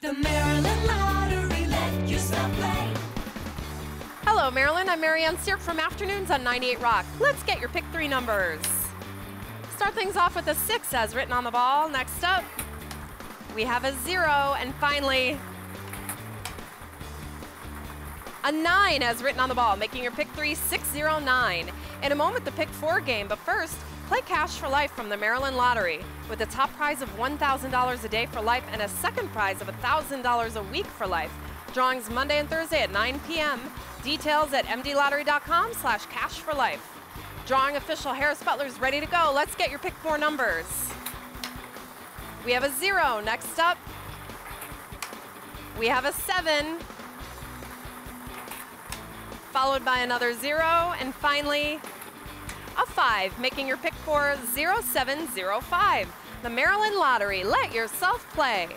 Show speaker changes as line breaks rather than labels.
The Maryland Lottery let play.
Hello, Maryland. I'm Marianne Searp from Afternoons on 98 Rock. Let's get your pick three numbers. Start things off with a six as written on the ball. Next up, we have a zero. And finally, a nine as written on the ball, making your pick three 609. In a moment, the pick four game, but first, play cash for life from the Maryland Lottery with a top prize of $1,000 a day for life and a second prize of $1,000 a week for life. Drawings Monday and Thursday at 9 p.m. Details at mdlottery.com slash cash for life. Drawing official Harris Butler's ready to go. Let's get your pick four numbers. We have a zero. Next up, we have a seven, followed by another zero, and finally, a five, making your pick four 0705. The Maryland Lottery. Let yourself play.